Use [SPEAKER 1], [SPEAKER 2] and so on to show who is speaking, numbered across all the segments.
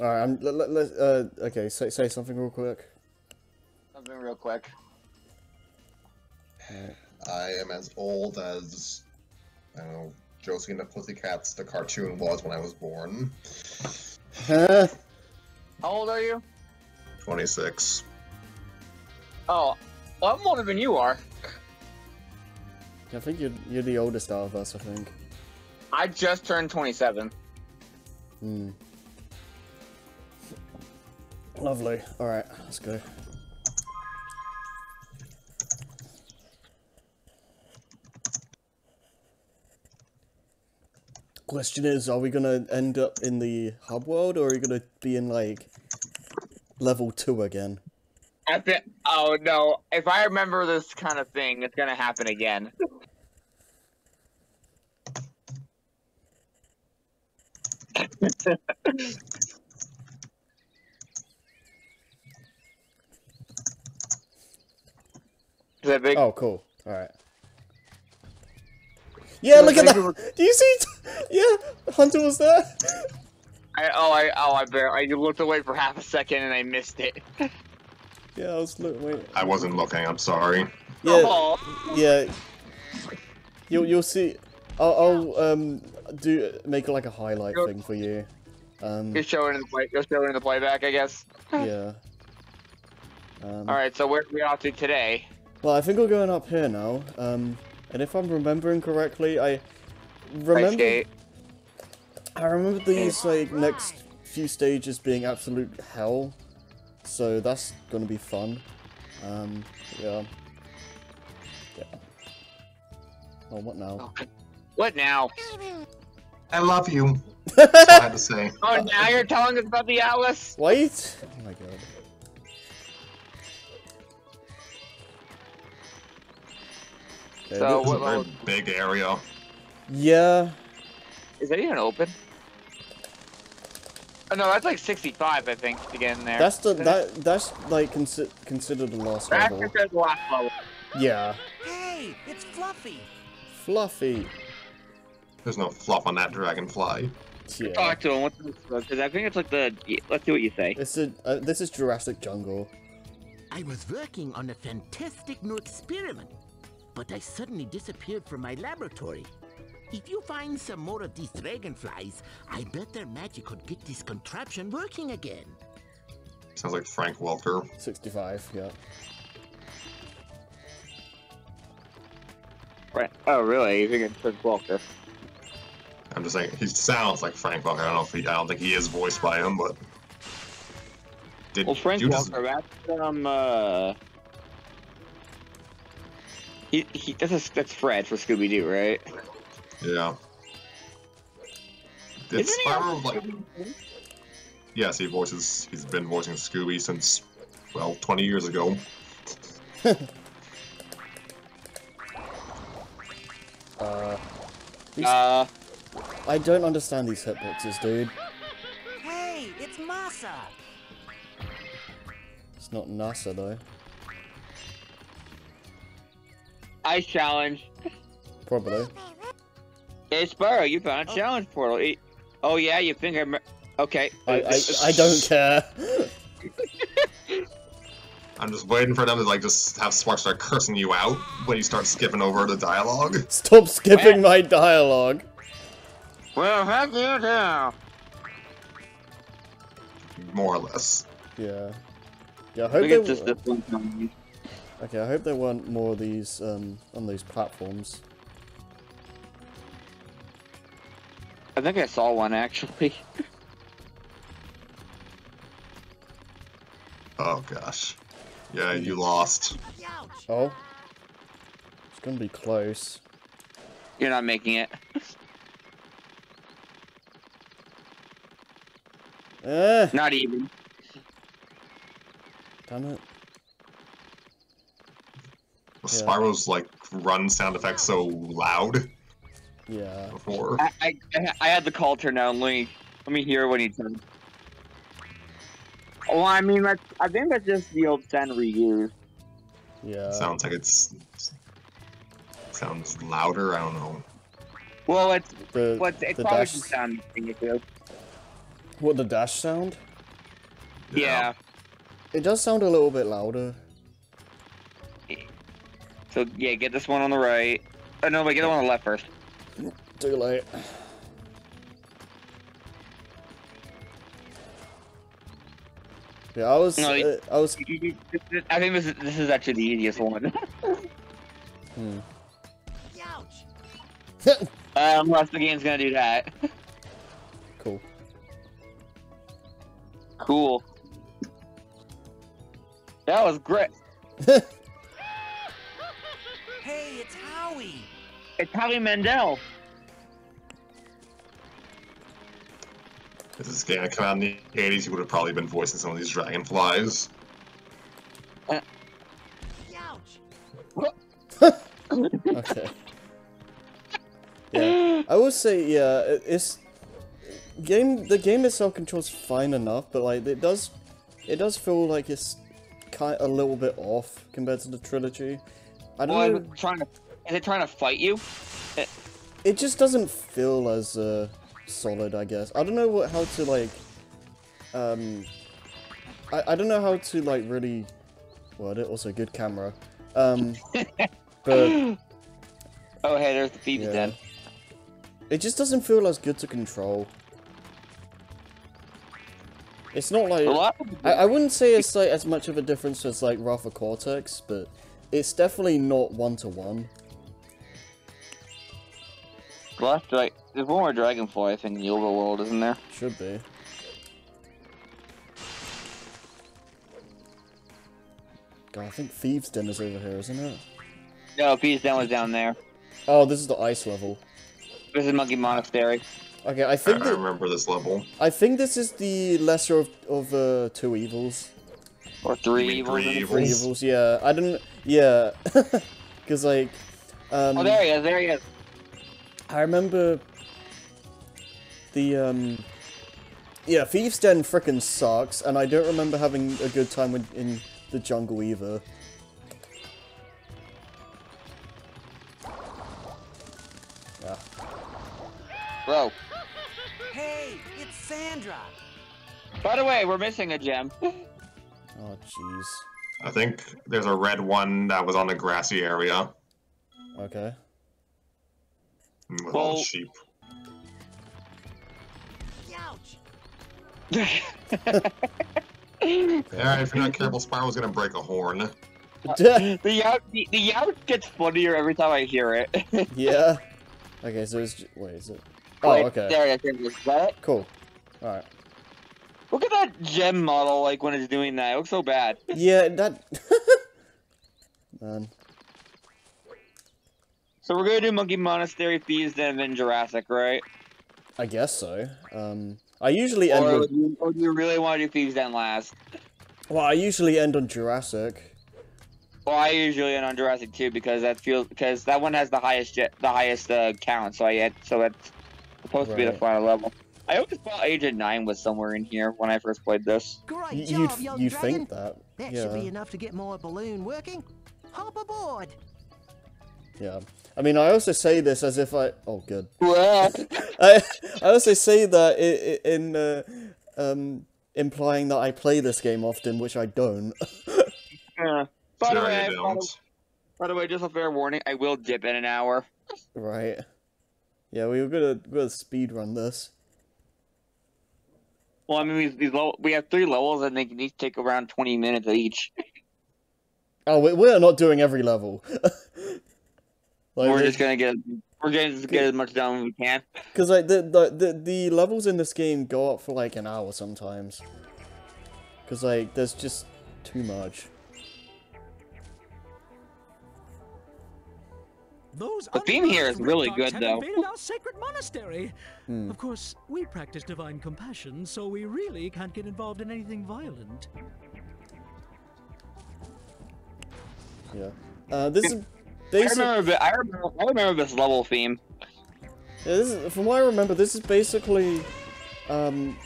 [SPEAKER 1] All right, I'm. Let, let, let, uh, okay, say say something real quick.
[SPEAKER 2] Something real quick.
[SPEAKER 3] I am as old as I don't know Josie and the Pussycats, the cartoon was when I was born.
[SPEAKER 1] Huh?
[SPEAKER 2] How old are you?
[SPEAKER 3] Twenty six.
[SPEAKER 2] Oh, well, I'm older than you are.
[SPEAKER 1] I think you're you're the oldest out of us. I think.
[SPEAKER 2] I just turned 27.
[SPEAKER 1] Hmm. Lovely. All right, let's go. Question is, are we gonna end up in the hub world, or are we gonna be in like level two again?
[SPEAKER 2] I think. Oh no! If I remember this kind of thing, it's gonna happen again. Is that big?
[SPEAKER 1] Oh, cool. All right. Yeah, look at that. Do you see? Yeah, Hunter was there.
[SPEAKER 2] I, oh, I, oh, I bear. I looked away for half a second and I missed it.
[SPEAKER 1] Yeah, I was looking. Wait.
[SPEAKER 3] I wasn't looking. I'm sorry.
[SPEAKER 1] Yeah,
[SPEAKER 2] Oh.
[SPEAKER 1] yeah. You'll you'll see. I'll, I'll um do make like a highlight
[SPEAKER 2] Go-
[SPEAKER 1] thing for you. Um,
[SPEAKER 2] You're showing in the play. You're showing in the playback, I guess.
[SPEAKER 1] yeah. Um,
[SPEAKER 2] All right. So where are we off to today?
[SPEAKER 1] Well, I think we're going up here now. Um, and if I'm remembering correctly, I remember. I remember these like next few stages being absolute hell. So that's gonna be fun. Um, yeah. Yeah. Oh, what now?
[SPEAKER 2] What now?
[SPEAKER 3] I love you. That's all I had to say.
[SPEAKER 2] Oh, now you're telling us about the Atlas?
[SPEAKER 1] Wait! Oh my god.
[SPEAKER 2] So
[SPEAKER 1] this-
[SPEAKER 2] what-
[SPEAKER 3] It's a very big area.
[SPEAKER 1] yeah,
[SPEAKER 2] Is that even open? Oh, no, that's like 65, I think, to get in there.
[SPEAKER 1] that's the that that's like consi considered the last
[SPEAKER 2] That's
[SPEAKER 1] level.
[SPEAKER 2] considered the last level.
[SPEAKER 1] Yeah,
[SPEAKER 4] Hey, it's Fluffy.
[SPEAKER 1] fluffy.
[SPEAKER 3] There's no fluff on that dragonfly.
[SPEAKER 1] Yeah,
[SPEAKER 2] Talk to him. What's this? Because I think it's like the. Let's see what you say.
[SPEAKER 1] This is uh, this is Jurassic Jungle.
[SPEAKER 4] I was working on a fantastic new experiment, but I suddenly disappeared from my laboratory. If you find some more of these dragonflies, I bet their magic could get this contraption working again.
[SPEAKER 3] Sounds like Frank Welker.
[SPEAKER 1] 65. Yeah.
[SPEAKER 2] Right. Oh, really? You think it's Chris Walker?
[SPEAKER 3] I'm just saying he sounds like Frank Welker. I don't know if he. I don't think he is voiced by him, but. Did
[SPEAKER 2] Well, Frank
[SPEAKER 3] you just-
[SPEAKER 2] that's um. Uh... He, he, that's, a, that's Fred for Scooby Doo, right?
[SPEAKER 3] Yeah. Did
[SPEAKER 2] Isn't he
[SPEAKER 3] Spyro
[SPEAKER 2] also
[SPEAKER 3] like? Yes, he voices. He's been voicing Scooby since, well, 20 years ago.
[SPEAKER 1] Uh,
[SPEAKER 2] Uh,
[SPEAKER 1] I don't understand these hitboxes, dude.
[SPEAKER 4] Hey, it's Masa.
[SPEAKER 1] It's not NASA though.
[SPEAKER 2] Ice challenge.
[SPEAKER 1] Probably.
[SPEAKER 2] Hey, Spyro, you found a oh. challenge portal. Oh yeah, you think I'm okay?
[SPEAKER 1] I, I, I don't care.
[SPEAKER 3] I'm just waiting for them to like just have Spark start cursing you out when you start skipping over the dialogue.
[SPEAKER 1] Stop skipping my dialogue.
[SPEAKER 2] Well, heck you too.
[SPEAKER 3] More or less.
[SPEAKER 1] Yeah. Yeah, I hope
[SPEAKER 2] Look
[SPEAKER 1] they
[SPEAKER 2] at this,
[SPEAKER 1] w-
[SPEAKER 2] this one coming.
[SPEAKER 1] Okay, I hope there weren't more of these um on these platforms.
[SPEAKER 2] I think I saw one actually.
[SPEAKER 3] Oh gosh. Yeah, you lost.
[SPEAKER 1] Oh. It's gonna be close.
[SPEAKER 2] You're not making it.
[SPEAKER 1] Eh,
[SPEAKER 2] Not even.
[SPEAKER 1] damn it.
[SPEAKER 3] Spyro's like run sound effects so loud
[SPEAKER 1] Yeah.
[SPEAKER 3] before.
[SPEAKER 2] I, I, I had the call turned down. Let me, let me hear what he turns. Well, oh, I mean, that's, I think that's just the old sound reuse.
[SPEAKER 1] Yeah.
[SPEAKER 3] Sounds like it's sounds louder. I don't know.
[SPEAKER 2] Well, it's,
[SPEAKER 1] the,
[SPEAKER 2] well, it's, it's
[SPEAKER 1] the
[SPEAKER 2] probably
[SPEAKER 1] dash,
[SPEAKER 2] just sound thing it is.
[SPEAKER 1] What, the dash sound?
[SPEAKER 2] Yeah.
[SPEAKER 1] It does sound a little bit louder.
[SPEAKER 2] So yeah, get this one on the right. Oh no, wait, get the one on the left first.
[SPEAKER 1] Too late. Yeah, I was,
[SPEAKER 2] No,
[SPEAKER 1] uh, I was,
[SPEAKER 2] I think this is this is actually the easiest one.
[SPEAKER 1] hmm.
[SPEAKER 2] Uh, unless the game's gonna do that.
[SPEAKER 1] cool.
[SPEAKER 2] Cool. That was great.
[SPEAKER 5] Howie.
[SPEAKER 2] It's Howie Mandel.
[SPEAKER 3] If this game had come out in the 80s, you would have probably been voicing some of these dragonflies.
[SPEAKER 1] Uh, okay. Yeah, I would say yeah. It's game. The game itself controls fine enough, but like it does, it does feel like it's kind a little bit off compared to the trilogy. I don't
[SPEAKER 2] Well,
[SPEAKER 1] know.
[SPEAKER 2] is it trying to is it trying to fight you?
[SPEAKER 1] It just doesn't feel as uh, solid. I guess I don't know what how to like. Um, I I don't know how to like really. Well, it also good camera. Um, but
[SPEAKER 2] Oh hey, there's the thieves
[SPEAKER 1] Yeah. It just doesn't feel as good to control. It's not like
[SPEAKER 2] A lot of
[SPEAKER 1] I, I wouldn't say it's like as much of a difference as like Wrath of Cortex, but it's definitely not one to one.
[SPEAKER 2] Left like there's one more dragonfly I think in the overworld, isn't there?
[SPEAKER 1] Should be. God, I think Thieves Den is over here, isn't it?
[SPEAKER 2] No, thieves den was down there.
[SPEAKER 1] Oh, this is the ice level.
[SPEAKER 2] This is Monkey Monastery.
[SPEAKER 1] Okay, I
[SPEAKER 3] I,
[SPEAKER 1] think
[SPEAKER 3] I
[SPEAKER 1] that,
[SPEAKER 3] remember this level.
[SPEAKER 1] I think this is the lesser of of uh, two evils.
[SPEAKER 2] Or three evils.
[SPEAKER 3] three evils?
[SPEAKER 1] Three evils, yeah. I didn't, yeah, because like, um,
[SPEAKER 2] Oh there he is, there he is.
[SPEAKER 1] I remember the um yeah, Thieves Den frickin' sucks, and I don't remember having a good time with, in the jungle either. Yeah.
[SPEAKER 2] Bro.
[SPEAKER 5] Hey, it's Sandra.
[SPEAKER 2] By the way, we're missing a gem.
[SPEAKER 1] Oh jeez.
[SPEAKER 3] I think there's a red one that was on the grassy area
[SPEAKER 1] Okay.
[SPEAKER 3] Mm, with all
[SPEAKER 2] Well-
[SPEAKER 3] the sheep. Yeah, if you're not careful, Spyro's gonna break a horn.
[SPEAKER 2] the yout the, the yout gets funnier every time I hear it.
[SPEAKER 1] yeah. Okay, so it's j- wait, is it? Oh,
[SPEAKER 2] Wait,
[SPEAKER 1] okay.
[SPEAKER 2] There it is. Is that it?
[SPEAKER 1] Cool. All right.
[SPEAKER 2] Look at that gem model, like when it's doing that. It looks so bad.
[SPEAKER 1] Yeah, that. Man.
[SPEAKER 2] So we're gonna do Monkey Monastery, Thieves Den, and then Jurassic, right?
[SPEAKER 1] I guess so. Um, I usually end
[SPEAKER 2] Or,
[SPEAKER 1] with.
[SPEAKER 2] do you- or do you really want to do Thieves Den last?
[SPEAKER 1] Well, I usually end on Jurassic.
[SPEAKER 2] Well, I usually end on Jurassic too because that feels because that one has the highest jet, the highest uh, count. So I had so that's supposed to be the final level. I always thought Agent Nine was somewhere in here when I first played this.
[SPEAKER 1] Y-
[SPEAKER 5] Great
[SPEAKER 1] You'd
[SPEAKER 5] young
[SPEAKER 1] you'd
[SPEAKER 5] dragon.
[SPEAKER 1] think that.
[SPEAKER 5] That should be enough to get my balloon working. Hop aboard.
[SPEAKER 1] Yeah. I mean, I also say this as if I. Oh, good. I I also say that i- i- in uh, um implying that I play this game often, which I don't.
[SPEAKER 2] uh, by the
[SPEAKER 3] Sure
[SPEAKER 2] way, I- by,
[SPEAKER 3] don't.
[SPEAKER 2] the, by the way, just a fair warning: I will dip in an hour.
[SPEAKER 1] right. Yeah, we were gonna we're gonna speed run this.
[SPEAKER 2] Well, I mean, these, these level, we have three levels, and they can each take around twenty minutes each.
[SPEAKER 1] Oh, we- we're not doing every level. like,
[SPEAKER 2] we're just gonna get we're gonna just get as much done as we can.
[SPEAKER 1] because like the, the the the levels in this game go up for like an hour sometimes. Because like there's just too much.
[SPEAKER 6] Those
[SPEAKER 2] The theme here is really good, though.
[SPEAKER 6] our sacred monastery.
[SPEAKER 1] Hmm.
[SPEAKER 6] Of course, we practice divine compassion, so we really can't get involved in anything violent.
[SPEAKER 1] Yeah. Uh, this is
[SPEAKER 2] I remember, thi- I remember, I remember this level theme.
[SPEAKER 1] Yeah, this is, from what I remember, this is basically, um,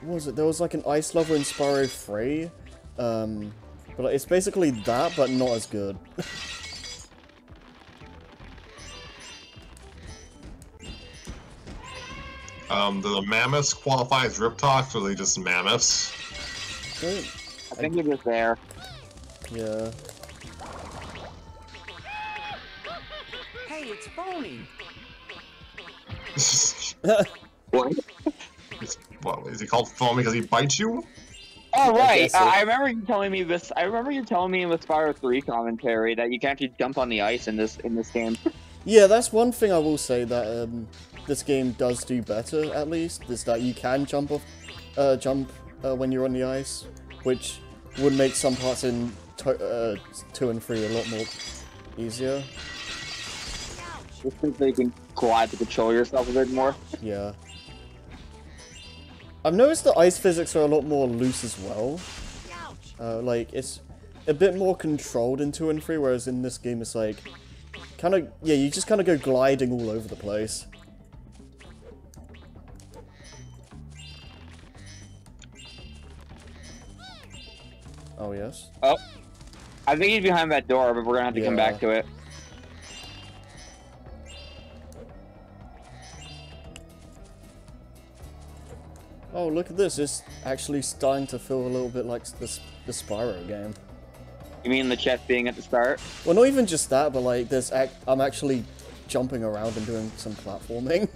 [SPEAKER 1] what was it? There was like an ice level in Spyro 3, um, but like, it's basically that, but not as good.
[SPEAKER 3] Um, do the mammoths qualify as Riptocs, or are they just mammoths?
[SPEAKER 1] Don't,
[SPEAKER 2] I think you're just there.
[SPEAKER 1] yeah.
[SPEAKER 5] Hey, it's phony.
[SPEAKER 2] What?
[SPEAKER 3] What, is he called foam because he bites you?
[SPEAKER 2] Oh
[SPEAKER 1] I
[SPEAKER 2] right,
[SPEAKER 1] guess so.
[SPEAKER 2] uh, I remember you telling me this. I remember you telling me in the Spyro 3 commentary that you can actually jump on the ice in this in this game.
[SPEAKER 1] Yeah, that's one thing I will say that um, this game does do better, at least, is that you can jump off, uh, jump uh, when you're on the ice, which would make some parts in to- uh, 2 and 3 a lot more easier.
[SPEAKER 2] Just so you can glide to control yourself a bit more.
[SPEAKER 1] Yeah. I've noticed the ice physics are a lot more loose as well. Uh, like, it's a bit more controlled in 2 and 3, whereas in this game it's like, kind of, yeah, you just kind of go gliding all over the place. Oh, yes?
[SPEAKER 2] Oh, I think he's behind that door, but we're gonna have to come back to it.
[SPEAKER 1] Oh, look at this, it's actually starting to feel a little bit like the, the Spyro game.
[SPEAKER 2] You mean the chest being at the start?
[SPEAKER 1] Well, not even just that, but like, there's ac- I'm actually jumping around and doing some platforming.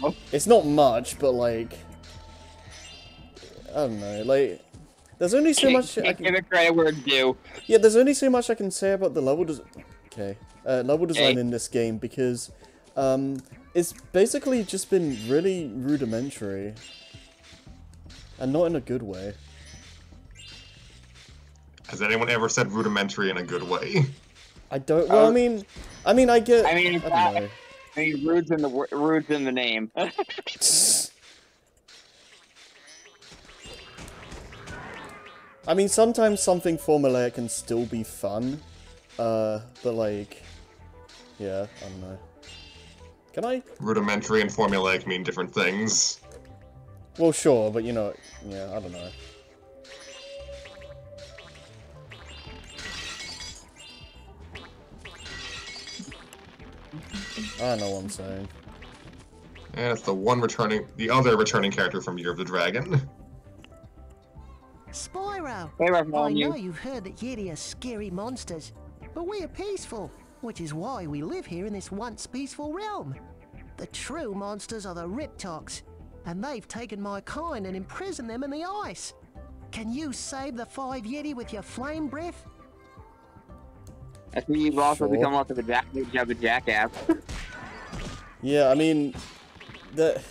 [SPEAKER 2] Oh.
[SPEAKER 1] it's not much, but like, I don't know, like, there's only so much I
[SPEAKER 2] Can't give
[SPEAKER 1] can,
[SPEAKER 2] it credit where it's due.
[SPEAKER 1] yeah, there's only so much I can say about the level des- okay, uh, level design
[SPEAKER 2] Okay.
[SPEAKER 1] in this game because, um, it's basically just been really rudimentary, and not in a good way.
[SPEAKER 3] Has anyone ever said rudimentary in a good way?
[SPEAKER 1] I don't. Well, I
[SPEAKER 2] Uh,
[SPEAKER 1] mean, I mean, I get.
[SPEAKER 2] I mean,
[SPEAKER 1] I don't know.
[SPEAKER 2] I mean, rude's in the wo- rude's in the name.
[SPEAKER 1] I mean, sometimes something formulaic can still be fun, uh, but like, yeah, I don't know. Can I?
[SPEAKER 3] Rudimentary and formulaic mean different things.
[SPEAKER 1] Well, sure, but you know, yeah, I don't know. I know what I'm saying.
[SPEAKER 3] And it's the one returning, the other returning character from Year of the Dragon.
[SPEAKER 5] Spyro!
[SPEAKER 2] Hey,
[SPEAKER 5] I
[SPEAKER 2] Bartholomew.
[SPEAKER 5] know you've heard that Yeti are scary monsters, but we are peaceful, which is why we live here in this once peaceful realm. The true monsters are the Riptocs, and they've taken my kind and imprisoned them in the ice. Can you save the five Yeti with your flame breath?
[SPEAKER 2] I think you've also
[SPEAKER 1] Sure.
[SPEAKER 2] become less of a jack, of a jackass.
[SPEAKER 1] Yeah, I mean, that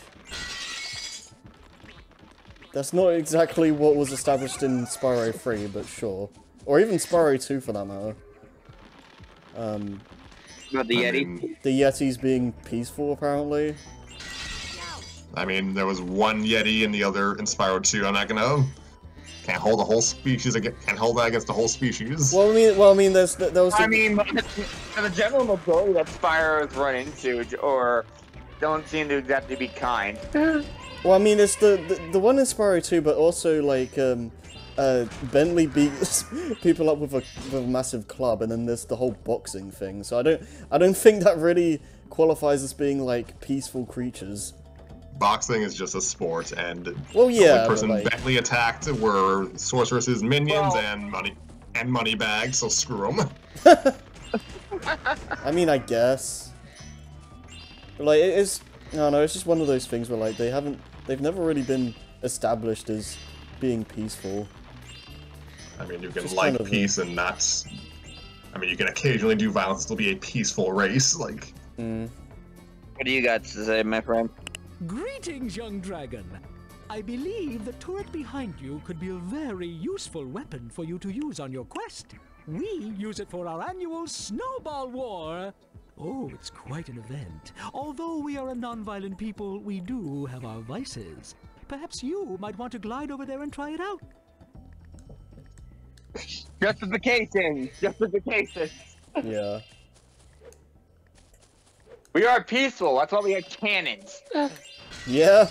[SPEAKER 1] that's not exactly what was established in Spyro 3, but sure, or even Spyro 2 for that matter. Um,
[SPEAKER 2] About the Yeti.
[SPEAKER 3] mean,
[SPEAKER 1] the Yetis being peaceful, apparently.
[SPEAKER 3] I mean, there was one Yeti and the other in Spyro 2. I'm not gonna can't hold the whole species against can't hold that against the whole species.
[SPEAKER 1] Well, I mean, well, I mean, there's there was.
[SPEAKER 2] I
[SPEAKER 1] the-
[SPEAKER 2] mean, the general majority that Spyros run into or don't seem to exactly be kind.
[SPEAKER 1] Well, I mean, it's the, the the one in Spyro 2, but also like um, uh, Bentley beats people up with a with a massive club, and then there's the whole boxing thing. So I don't I don't think that really qualifies as being like peaceful creatures.
[SPEAKER 3] Boxing is just a sport, and
[SPEAKER 1] Well,
[SPEAKER 3] the
[SPEAKER 1] yeah,
[SPEAKER 3] only person
[SPEAKER 1] like-
[SPEAKER 3] Bentley attacked were Sorceress's minions
[SPEAKER 2] Well-
[SPEAKER 3] and money and Moneybags. So screw them.
[SPEAKER 1] I mean, I guess. But like, it is. No, no, it's just one of those things where like they haven't, they've never really been established as being peaceful.
[SPEAKER 3] I mean, you can
[SPEAKER 1] Just
[SPEAKER 3] like
[SPEAKER 1] kind of a-
[SPEAKER 3] peace and not. I mean, you can occasionally do violence, still be a peaceful race. Like,
[SPEAKER 1] Mm.
[SPEAKER 2] What do you got to say, my friend?
[SPEAKER 6] Greetings, young dragon. I believe the turret behind you could be a very useful weapon for you to use on your quest. We use it for our annual Snowball War. Oh, it's quite an event. Although we are a non-violent people, we do have our vices. Perhaps you might want to glide over there and try it out.
[SPEAKER 2] Justification. Justification.
[SPEAKER 1] Yeah.
[SPEAKER 2] We are peaceful. That's why we have cannons.
[SPEAKER 1] Yeah.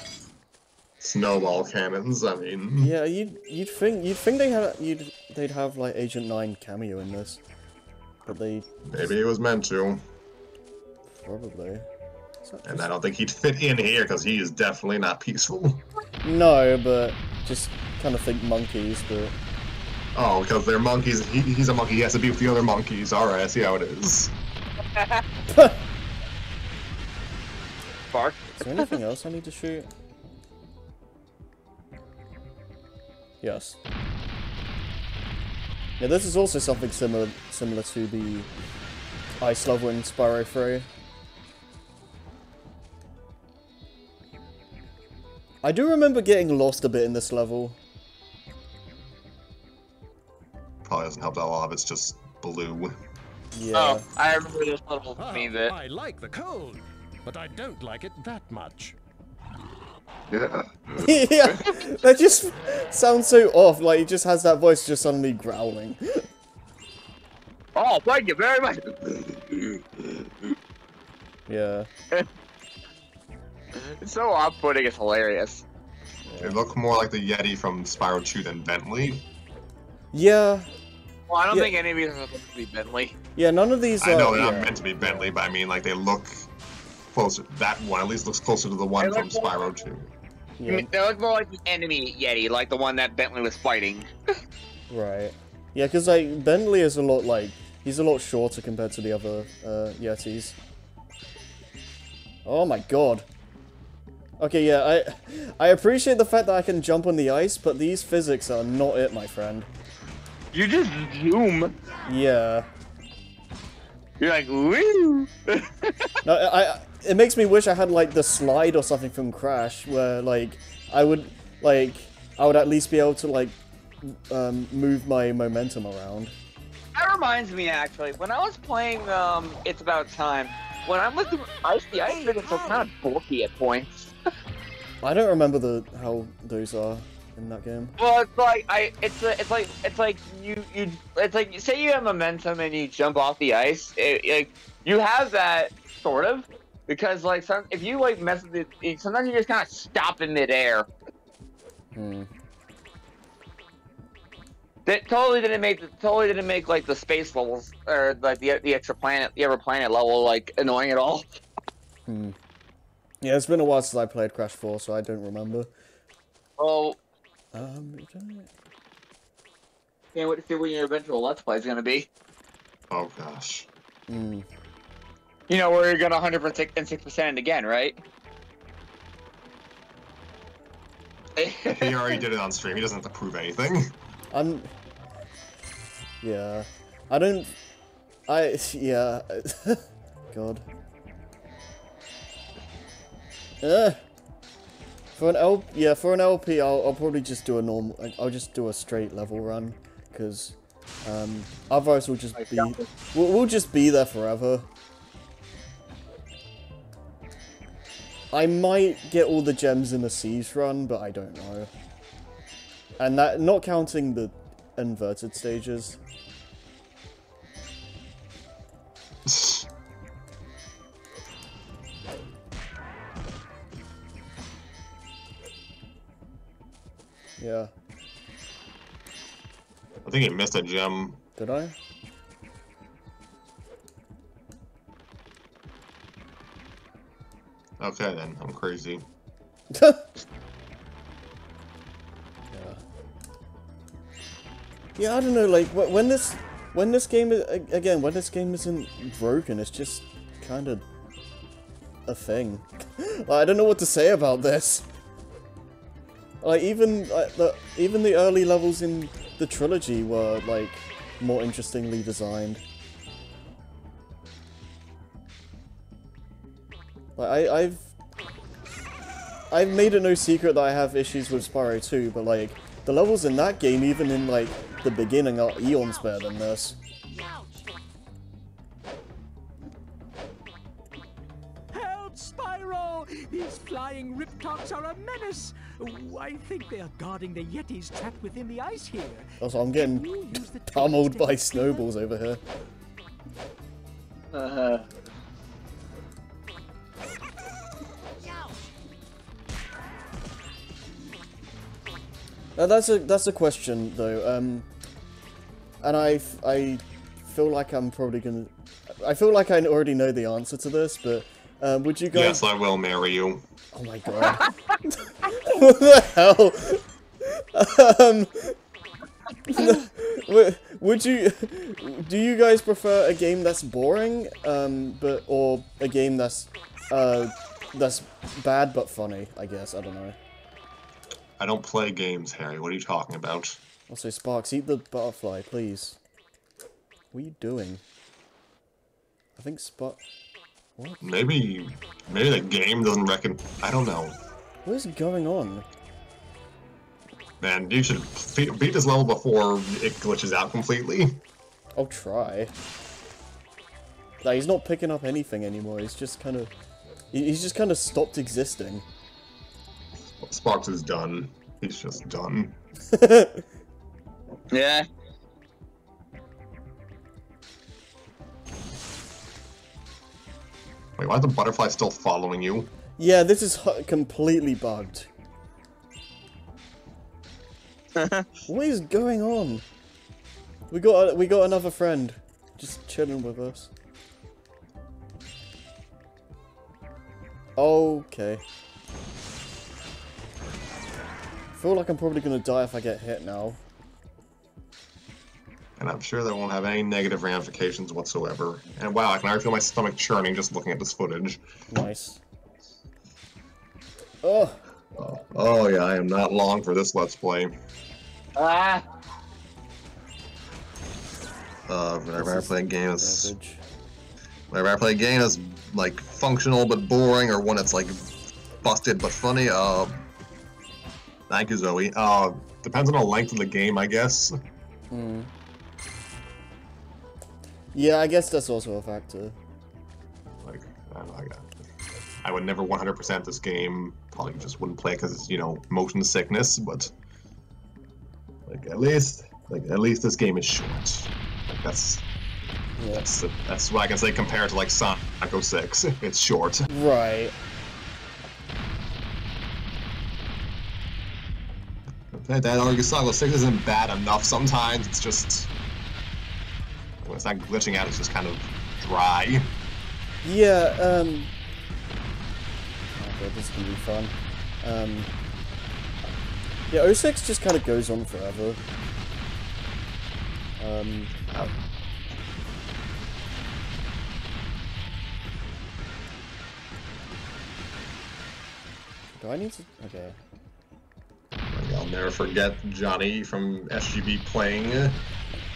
[SPEAKER 3] snowball cannons. I mean,
[SPEAKER 1] Yeah, you'd you'd think you'd think they had you'd they'd have like Agent Nine cameo in this, but they
[SPEAKER 3] maybe it was meant to.
[SPEAKER 1] probably.
[SPEAKER 3] And I don't think he'd fit in here because he is definitely not peaceful.
[SPEAKER 1] No, but just kind of think monkeys, but
[SPEAKER 3] Oh, because they're monkeys. He, he's a monkey. He has to be with the other monkeys. All right, I see how it is.
[SPEAKER 2] Bark.
[SPEAKER 1] Is there anything else I need to shoot? Yes. Yeah, this is also something similar similar to the ice level in Spyro 3. I do remember getting lost a bit in this level.
[SPEAKER 3] Probably doesn't help that a lot if it's just blue.
[SPEAKER 1] Yeah.
[SPEAKER 2] Oh, I remember this little
[SPEAKER 7] Ah,
[SPEAKER 2] meme that.
[SPEAKER 7] I like the cold, but I don't like it that much.
[SPEAKER 3] Yeah.
[SPEAKER 1] yeah, that just sounds so off. Like he just has that voice just suddenly growling.
[SPEAKER 2] Oh, thank you very much.
[SPEAKER 1] Yeah.
[SPEAKER 2] It's so off-putting. It's hilarious.
[SPEAKER 3] They look more like the Yeti from Spyro 2 than Bentley.
[SPEAKER 1] Yeah.
[SPEAKER 2] Well, I don't
[SPEAKER 1] Yeah.
[SPEAKER 2] think any of these are supposed to be Bentley.
[SPEAKER 1] Yeah, none of these are.
[SPEAKER 3] I know they're
[SPEAKER 1] yeah.
[SPEAKER 3] not meant to be Bentley, but I mean, like, they look closer. That one at least looks closer to the one from
[SPEAKER 2] more-
[SPEAKER 3] Spyro 2.
[SPEAKER 2] I
[SPEAKER 1] Yeah,
[SPEAKER 2] mean, they look more like the enemy Yeti, like the one that Bentley was fighting.
[SPEAKER 1] right. Yeah, because like Bentley is a lot like he's a lot shorter compared to the other uh, Yetis. Oh my god. Okay, yeah, I I appreciate the fact that I can jump on the ice, but these physics are not it, my friend.
[SPEAKER 2] You just zoom.
[SPEAKER 1] Yeah.
[SPEAKER 2] You're like, woo.
[SPEAKER 1] No, I, I it makes me wish I had like the slide or something from Crash where like I would like I would at least be able to like um, move my momentum around.
[SPEAKER 2] That reminds me, actually, when I was playing um, It's About Time, when I'm with the ice, the ice physics are kind of bulky at points.
[SPEAKER 1] I don't remember the how those are in that game.
[SPEAKER 2] Well, it's like I, it's a, it's like it's like you you it's like say you have momentum and you jump off the ice. It, like you have that sort of because like some if you like mess with it, sometimes you just kind of stop in midair.
[SPEAKER 1] Hmm.
[SPEAKER 2] That totally didn't make the totally didn't make like the space levels or like the the extra planet the ever planet level like annoying at all.
[SPEAKER 1] Hmm. Yeah, it's been a while since I played Crash 4, so I don't remember.
[SPEAKER 2] Oh,
[SPEAKER 1] Um,
[SPEAKER 2] can't wait to see what your eventual let's play is gonna be.
[SPEAKER 3] Oh, gosh.
[SPEAKER 1] hmm.
[SPEAKER 2] You know where you're gonna 100 and six percent again, right?
[SPEAKER 3] He already did it on stream. He doesn't have to prove anything.
[SPEAKER 1] I'm. Yeah, I don't. I yeah. God. Uh, for an L, yeah, for an LP, I'll, I'll probably just do a normal. I'll just do a straight level run, because um, otherwise we'll just be we'll, we'll just be there forever. I might get all the gems in the siege run, but I don't know. And that not counting the inverted stages. Yeah.
[SPEAKER 3] I think he missed a gem.
[SPEAKER 1] Did I?
[SPEAKER 3] Okay, then. I'm crazy.
[SPEAKER 1] yeah. Yeah, I don't know. Like when this, when this game is again, when this game isn't broken, it's just kind of a thing. like, I don't know what to say about this. Like even like, the even the early levels in the trilogy were like more interestingly designed. Like I, I've I've made it no secret that I have issues with Spyro 2, but like the levels in that game, even in like the beginning, are eons better than this.
[SPEAKER 6] Help, Spyro! These flying Riptocs are a menace! Oh, I think they are guarding the Yetis trapped within the ice here.
[SPEAKER 1] Also, I'm getting
[SPEAKER 6] you use the
[SPEAKER 1] pummeled by snowballs over here.
[SPEAKER 2] Uh,
[SPEAKER 1] Now that's a that's a question though, um, and I I feel like I'm probably gonna. I feel like I already know the answer to this, but Uh, would you guys?
[SPEAKER 3] Yes, I will marry you.
[SPEAKER 1] Oh my god. what the hell? Um, would you? Do you guys prefer a game that's boring, um, but or a game that's uh, that's bad but funny? I guess I don't know.
[SPEAKER 3] I don't play games, Harry. What are you talking about?
[SPEAKER 1] Also, Sparx, eat the butterfly, please. What are you doing? I think Spark. What?
[SPEAKER 3] Maybe, maybe the game doesn't reckon. I don't know.
[SPEAKER 1] What is going on?
[SPEAKER 3] Man, you should beat this level before it glitches out completely.
[SPEAKER 1] I'll try. Like, he's not picking up anything anymore. He's just kind of... He's just kind of stopped existing.
[SPEAKER 3] Sparx is done. He's just done.
[SPEAKER 2] Yeah.
[SPEAKER 3] Wait, why is the butterfly still following you?
[SPEAKER 1] Yeah, this is completely bugged. what is going on? We got a, we got another friend, just chilling with us. Okay. Feel like I'm probably gonna die if I get hit now.
[SPEAKER 3] And I'm sure that won't have any negative ramifications whatsoever. And wow, I can already feel my stomach churning just looking at this footage.
[SPEAKER 1] Nice. Oh,
[SPEAKER 3] Oh, oh yeah, I am not long for this let's play.
[SPEAKER 2] Ah.
[SPEAKER 3] Uh, whenever I play a game that's whenever I play a game that's like functional but boring, or one that's like busted but funny, uh, thank you, Zoe. Uh, depends on the length of the game, I guess.
[SPEAKER 1] Hmm. Yeah, I guess that's also a factor.
[SPEAKER 3] Like, I, don't know, I, I would never 100% this game. Probably just wouldn't play because it's you know motion sickness. But like at least, like at least this game is short. Like, that's
[SPEAKER 1] Yeah.
[SPEAKER 3] that's that's what I can say compared to like Sonic 06. It's short.
[SPEAKER 1] Right.
[SPEAKER 3] That argues Sonic 06 isn't bad enough. Sometimes it's just when it's not glitching out. It's just kind of dry.
[SPEAKER 1] Yeah, um... Oh god, this can be fun. Um... Yeah, 06 just kind of goes on forever. Um... Do I need to... Okay.
[SPEAKER 3] Like, I'll never forget Johnny from SGB playing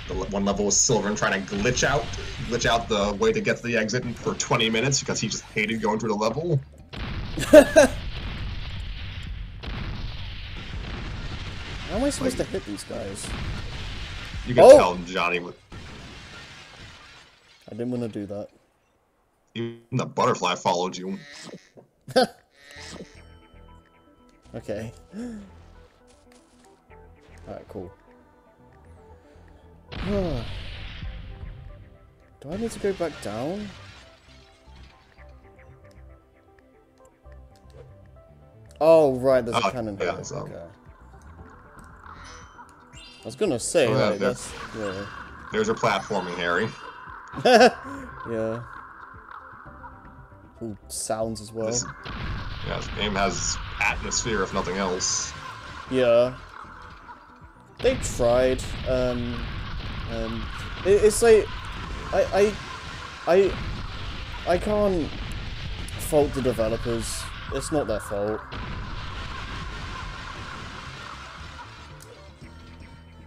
[SPEAKER 3] the one level with Silver and trying to glitch out, glitch out the way to get to the exit for 20 minutes because he just hated going through the level.
[SPEAKER 1] How am I supposed to hit these guys?
[SPEAKER 3] You can
[SPEAKER 1] Oh!
[SPEAKER 3] tell Johnny with
[SPEAKER 1] I didn't want to do that.
[SPEAKER 3] even the butterfly followed you.
[SPEAKER 1] Okay. Alright, cool. Do I need to go back down? Oh, right, there's a
[SPEAKER 3] Oh,
[SPEAKER 1] cannon
[SPEAKER 3] yeah,
[SPEAKER 1] here.
[SPEAKER 3] so-
[SPEAKER 1] Okay. I was gonna say,
[SPEAKER 3] Oh, yeah,
[SPEAKER 1] like,
[SPEAKER 3] there-
[SPEAKER 1] that's... Yeah.
[SPEAKER 3] There's your platforming, Harry.
[SPEAKER 1] yeah. Cool sounds as well.
[SPEAKER 3] This, yeah, this game has atmosphere, if nothing else.
[SPEAKER 1] Yeah. They tried. Um, um, it, it's like I, I, I, I can't fault the developers. It's not their fault.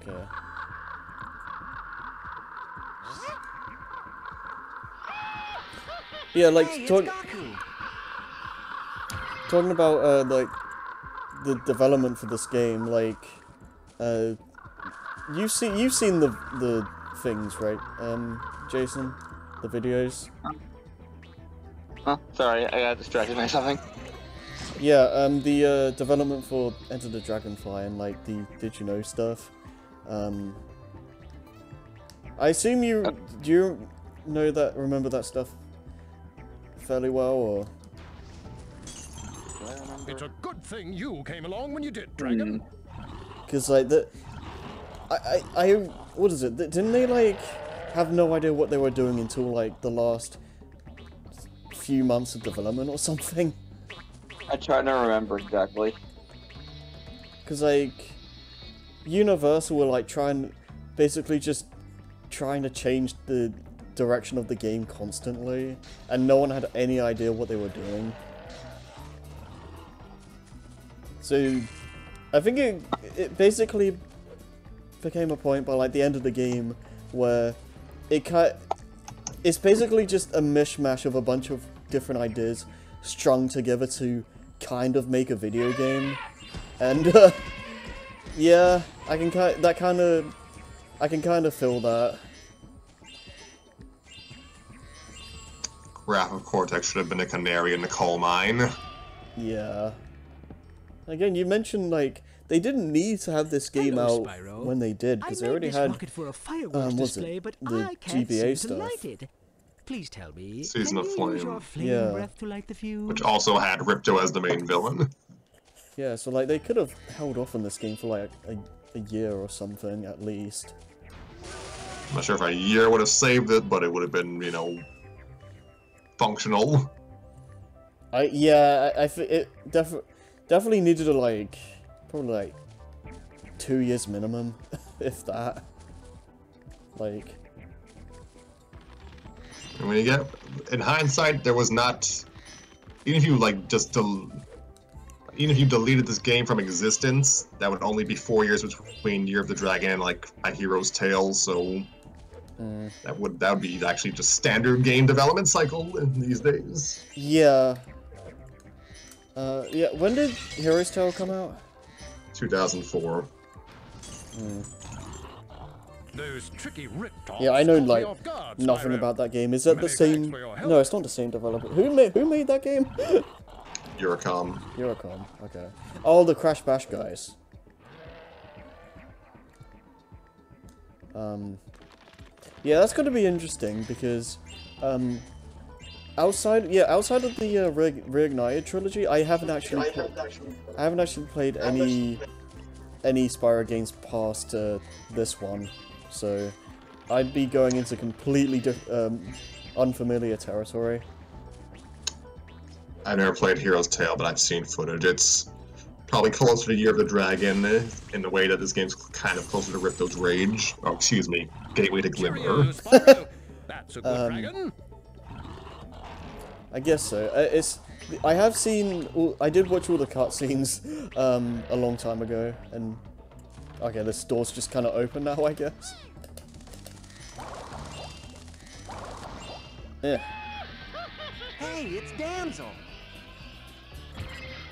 [SPEAKER 1] Okay. Yeah, like
[SPEAKER 5] Hey,
[SPEAKER 1] talk, talking about uh, like the development for this game, like uh, you see you've seen the the things, right, um, Jason, the videos.
[SPEAKER 2] Huh? Sorry, I got distracted by something.
[SPEAKER 1] Yeah, um, the uh, development for Enter the Dragonfly and like the Did You Know stuff. Um, I assume you do you know that remember that stuff fairly well, or
[SPEAKER 7] It's a good thing you came along when you did, Dragon.
[SPEAKER 1] Because like the I, I I what is it? Didn't they like have no idea what they were doing until like the last few months of development or something.
[SPEAKER 2] I try to remember exactly.
[SPEAKER 1] Because, like, Universal were, like, trying, basically just trying to change the direction of the game constantly, and no one had any idea what they were doing. So, I think it, it basically became a point by, like, the end of the game where it kind it's basically just a mishmash of a bunch of different ideas strung together to kind of make a video game. And, uh, yeah, I can kind that kind of, I can kind of feel that.
[SPEAKER 3] Wrath of Cortex should have been a canary in the coal mine.
[SPEAKER 1] Yeah. Again, you mentioned, like, they didn't need to have this game
[SPEAKER 6] Hello,
[SPEAKER 1] out
[SPEAKER 6] Spyro.
[SPEAKER 1] when they did, because they already
[SPEAKER 6] this
[SPEAKER 1] had
[SPEAKER 6] rocket for a fireworks
[SPEAKER 1] um, what's it,
[SPEAKER 6] display, but
[SPEAKER 1] the
[SPEAKER 6] I can't
[SPEAKER 1] GBA
[SPEAKER 6] seem
[SPEAKER 1] stuff.
[SPEAKER 6] to light it. Please tell me,
[SPEAKER 3] Season
[SPEAKER 6] can
[SPEAKER 3] of
[SPEAKER 6] you use
[SPEAKER 3] Flame.
[SPEAKER 6] your flame
[SPEAKER 1] Yeah.
[SPEAKER 6] breath to light the fuse?
[SPEAKER 3] Which also had Ripto as the main villain.
[SPEAKER 1] Yeah, so like they could have held off on this game for like a, a year or something at least.
[SPEAKER 3] I'm not sure if a year would have saved it, but it would have been, you know, functional.
[SPEAKER 1] I yeah, I, I it def- definitely needed to like probably like two years minimum, if that. Like
[SPEAKER 3] And when you get, in hindsight, there was not, even if you like just del, even if you deleted this game from existence, that would only be four years between Year of the Dragon and like My Hero's Tale. So
[SPEAKER 1] mm,
[SPEAKER 3] that would that would be actually just standard game development cycle in these days.
[SPEAKER 1] yeah. Uh, yeah, when did Heroes Tale come out?
[SPEAKER 3] 2004.
[SPEAKER 7] Those tricky rip
[SPEAKER 1] Yeah, I know like
[SPEAKER 7] off
[SPEAKER 1] nothing
[SPEAKER 7] Spyro.
[SPEAKER 1] about that game. Is that the same?
[SPEAKER 7] thanks for your help.
[SPEAKER 1] No, it's not the same developer. Who made who made that game?
[SPEAKER 3] Eurocom.
[SPEAKER 1] Eurocom. Okay. Oh, the Crash Bash guys. Um, yeah, that's going to be interesting because, um, outside, yeah, outside of the uh, Re- Reignited trilogy, I haven't actually, pla- I haven't actually played any, any Spyro games past uh, this one, so I'd be going into completely um, unfamiliar territory.
[SPEAKER 3] I've never played Hero's Tale, but I've seen footage. It's probably closer to Year of the Dragon eh, in the way that this game's kind of closer to Ripto's Rage. Oh, excuse me, Gateway to Glimmer.
[SPEAKER 7] Spyro. That's a good
[SPEAKER 1] Um,
[SPEAKER 7] dragon.
[SPEAKER 1] I guess so. Uh, It's I have seen. all- I did watch all the cutscenes um, a long time ago, and okay, this door's just kind of open now, I guess. Yeah.
[SPEAKER 5] Hey, it's Damsel.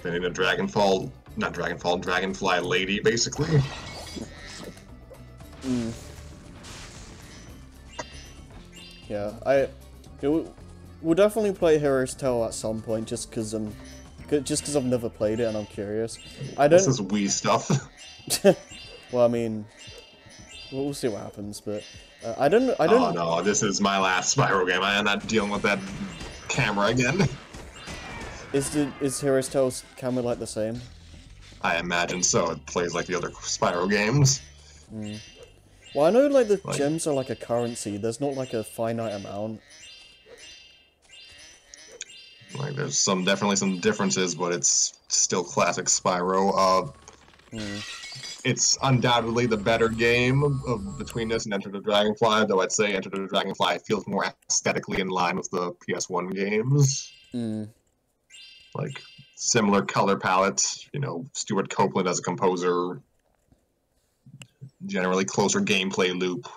[SPEAKER 3] Then in a Dragonfall, not Dragonfall, Dragonfly Lady, basically.
[SPEAKER 1] Yeah, I. It, w- we'll definitely play Heroes Tale at some point, just because um, just because I've never played it and I'm curious. I don't.
[SPEAKER 3] This is Wii stuff.
[SPEAKER 1] well, I mean, we'll, we'll see what happens, but uh, I don't. I don't.
[SPEAKER 3] oh no, this is my last Spyro game. I am not dealing with that camera again.
[SPEAKER 1] Is the is Heroes Tale's camera like the same?
[SPEAKER 3] I imagine so. It plays like the other Spyro games.
[SPEAKER 1] Well, I know like the
[SPEAKER 3] Like-
[SPEAKER 1] gems are like a currency. There's not like a finite amount.
[SPEAKER 3] Like there's some definitely some differences, but it's still classic Spyro. Uh, It's undoubtedly the better game of, of between this and Enter the Dragonfly, though I'd say Enter the Dragonfly feels more aesthetically in line with the PS1 games.
[SPEAKER 1] Mm.
[SPEAKER 3] Like similar color palette, you know, Stewart Copeland as a composer, generally closer gameplay loop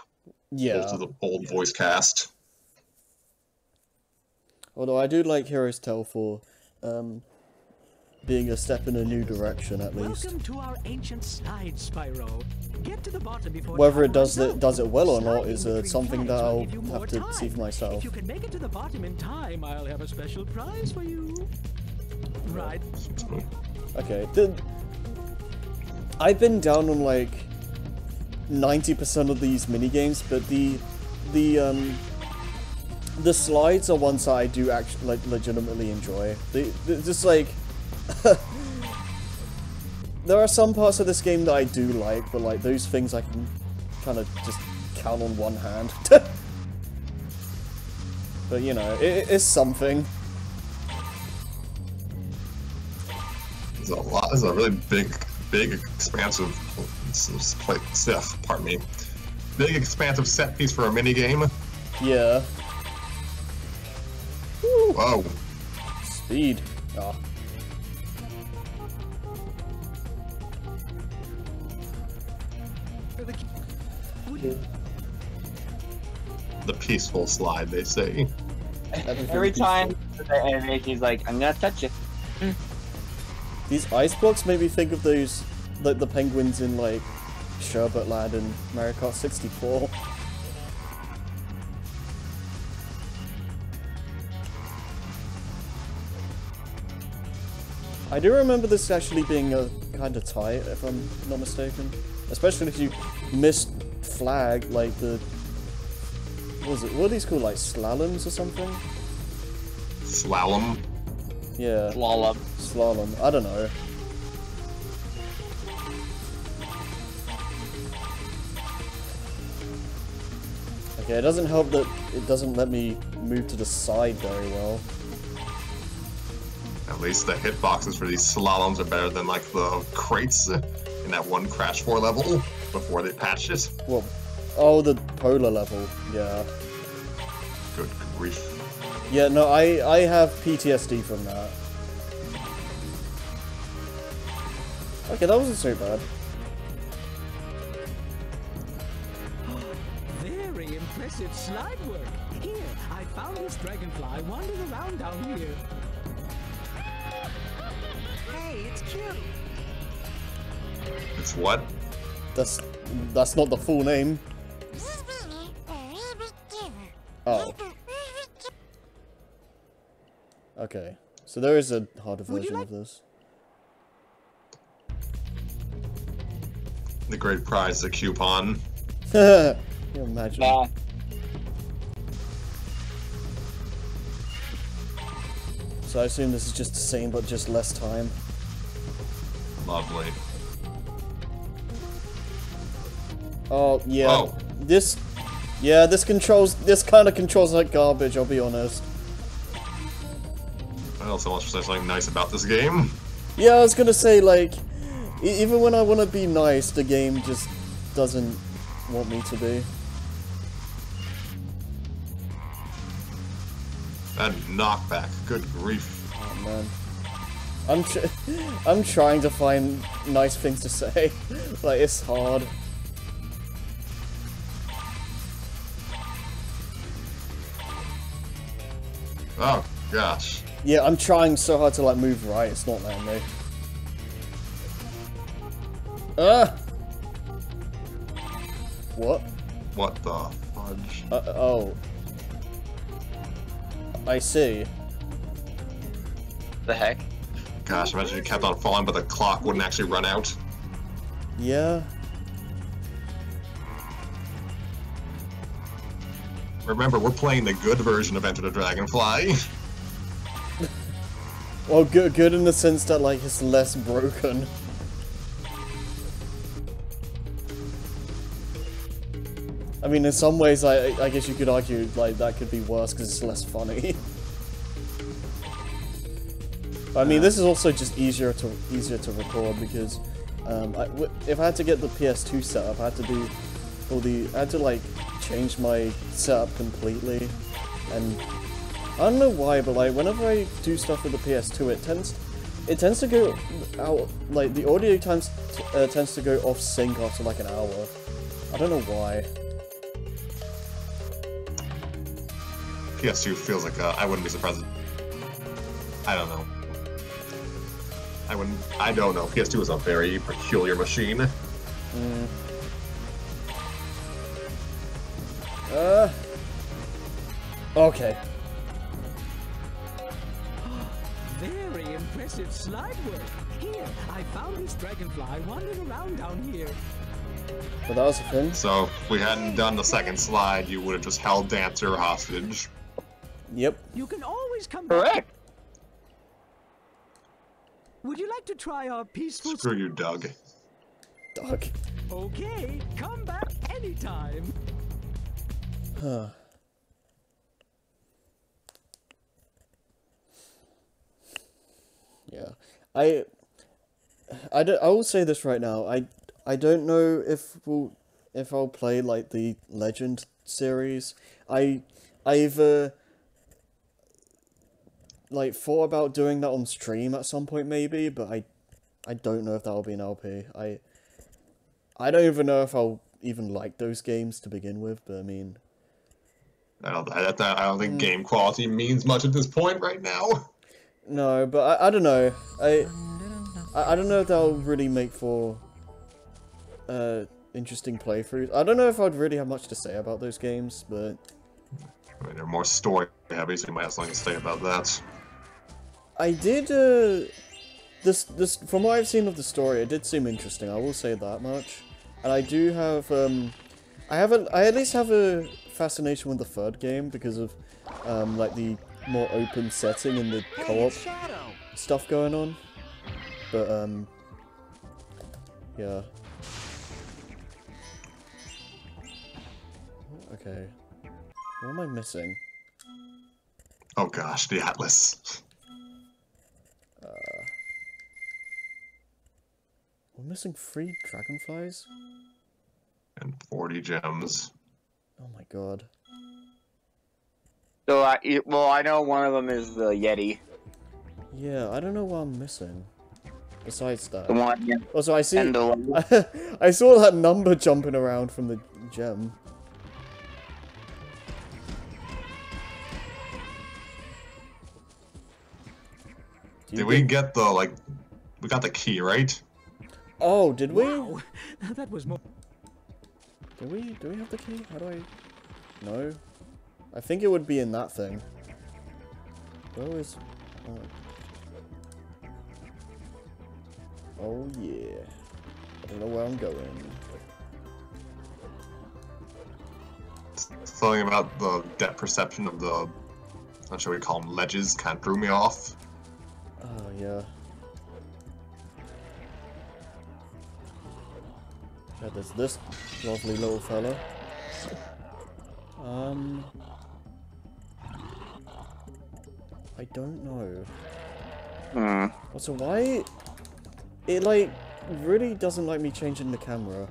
[SPEAKER 1] Yeah.
[SPEAKER 3] to the old voice cast.
[SPEAKER 1] Although I do like Heroes Tale for um, being a step in a new direction at least.
[SPEAKER 6] Welcome to our ancient slide, Spyro. Get to the bottom before
[SPEAKER 1] Whether it does it does it well or not is uh, something that I'll have to see for myself.
[SPEAKER 6] If you can make it to the bottom in time, I'll have a special prize for you. Right.
[SPEAKER 1] Okay. The, I've been down on like 90% of these mini games, but the the um the slides are ones I do actually like legitimately enjoy. They, they just like there are some parts of this game that I do like, but like those things I can kind of just count on one hand. but you know, it, it's something.
[SPEAKER 3] It's a lot. It's a really big, big, expansive stiff. Pardon me. Big expansive set piece for a mini game.
[SPEAKER 1] Yeah.
[SPEAKER 3] Whoa.
[SPEAKER 1] Speed. Ah.
[SPEAKER 3] The peaceful slide, they say.
[SPEAKER 2] Every time the animation's like, I'm gonna touch it.
[SPEAKER 1] These ice blocks made me think of those, like the penguins in like Sherbet Land and Mario Kart 64. I do remember this actually being a kind of tight, if I'm not mistaken. Especially if you missed flag, like the... What was it? What are these called? Like slaloms or something?
[SPEAKER 3] Slalom.
[SPEAKER 1] Yeah.
[SPEAKER 2] Slalom.
[SPEAKER 1] Slalom. I don't know. Okay, it doesn't help that it doesn't let me move to the side very well.
[SPEAKER 3] At least the hitboxes for these slaloms are better than like the crates in that one Crash 4 level before they patched it.
[SPEAKER 1] Well, oh, the polar level. Yeah.
[SPEAKER 3] Good grief.
[SPEAKER 1] Yeah, no, I, I have PTSD from that. Okay, that wasn't so bad.
[SPEAKER 6] Very impressive slide work. Here, I found this dragonfly wandering around down here.
[SPEAKER 5] Hey, it's cute.
[SPEAKER 3] It's what?
[SPEAKER 1] That's that's not the full name. Oh. Okay. So there is a harder version
[SPEAKER 6] like-
[SPEAKER 1] of this.
[SPEAKER 3] The great prize, the coupon.
[SPEAKER 1] Can you imagine?
[SPEAKER 2] Nah.
[SPEAKER 1] So I assume this is just the same, but just less time.
[SPEAKER 3] Lovely.
[SPEAKER 1] Oh yeah.
[SPEAKER 3] Oh.
[SPEAKER 1] This, yeah, this controls. This kind of controls like garbage. I'll be honest.
[SPEAKER 3] Well, so much for something nice about this game.
[SPEAKER 1] Yeah, I was gonna say like, even when I want to be nice, the game just doesn't want me to be.
[SPEAKER 3] And knockback. Good grief.
[SPEAKER 1] Oh man. I'm tr I'm trying to find nice things to say. like it's hard.
[SPEAKER 3] Oh, gosh.
[SPEAKER 1] Yeah, I'm trying so hard to like move right. It's not letting me. Ah. What?
[SPEAKER 3] What the fudge?
[SPEAKER 1] Uh, oh. I see.
[SPEAKER 2] The heck?
[SPEAKER 3] Gosh, imagine you kept on falling, but the clock wouldn't actually run out.
[SPEAKER 1] Yeah.
[SPEAKER 3] Remember, we're playing the good version of Enter the Dragonfly.
[SPEAKER 1] Well, good, good in the sense that like it's less broken. I mean, in some ways, I I guess you could argue like that could be worse because it's less funny. I mean, this is also just easier to easier to record because um, I w if I had to get the PS2 set up, I had to do all the I had to like change my setup completely, and I don't know why, but like whenever I do stuff with the PS2, it tends it tends to go out like the audio times uh, tends to go off sync after like an hour. I don't know why.
[SPEAKER 3] PS2 feels like a, I wouldn't be surprised. I don't know. I wouldn't. I don't know. PS2 is a very peculiar machine.
[SPEAKER 1] Uh. Okay.
[SPEAKER 6] Very impressive slide work. Here, I found this dragonfly wandering around down here.
[SPEAKER 1] But that was a thing.
[SPEAKER 3] So if we hadn't done the second slide, you would have just held Dancer hostage.
[SPEAKER 1] Yep.
[SPEAKER 6] You can always come back.
[SPEAKER 2] Correct.
[SPEAKER 6] Would you like to try our peaceful?
[SPEAKER 3] Screw you, Doug.
[SPEAKER 1] Doug.
[SPEAKER 6] Okay, come back anytime.
[SPEAKER 1] Huh. Yeah. I I, don't, I will say this right now. I I don't know if we'll if I'll play like the Legend series. I I've uh, like thought about doing that on stream at some point maybe, but I I don't know if that'll be an LP. I I don't even know if I'll even like those games to begin with. But I mean,
[SPEAKER 3] I don't. I, I don't think game quality means much at this point right now.
[SPEAKER 1] no, but I, I don't know. I, I I don't know if that'll really make for uh interesting playthroughs. I don't know if I'd really have much to say about those games, but
[SPEAKER 3] I mean, they're more story heavy, so you might have something to say about that.
[SPEAKER 1] I did uh this this from what I've seen of the story, it did seem interesting. I will say that much. And I do have um I have a I at least have a fascination with the third game because of um like the more open setting and the co-op
[SPEAKER 5] it's
[SPEAKER 1] stuff going on. But um yeah. Okay. What am I missing?
[SPEAKER 3] Oh gosh, the Atlas.
[SPEAKER 1] Missing three dragonflies?
[SPEAKER 3] And 40 gems.
[SPEAKER 1] Oh my god.
[SPEAKER 2] So I well I know one of them is the Yeti.
[SPEAKER 1] Yeah, I don't know what I'm missing. Besides that.
[SPEAKER 2] The one yeah.
[SPEAKER 1] Also, I see. I saw that number jumping around from the gem.
[SPEAKER 3] Did we get the, like, we got the key, right?
[SPEAKER 1] Oh, did we?
[SPEAKER 6] Wow, that was more.
[SPEAKER 1] Do we? Do we have the key? How do I? No. I think it would be in that thing. Where is? Oh. Oh yeah. I don't know where I'm going.
[SPEAKER 3] Something about the depth perception of the, not sure we call them, ledges, kind of threw me off.
[SPEAKER 1] Oh yeah. Yeah, there's this lovely little fella. Um, I don't know.
[SPEAKER 2] Hmm.
[SPEAKER 1] Also, why? It like really doesn't like me changing the camera.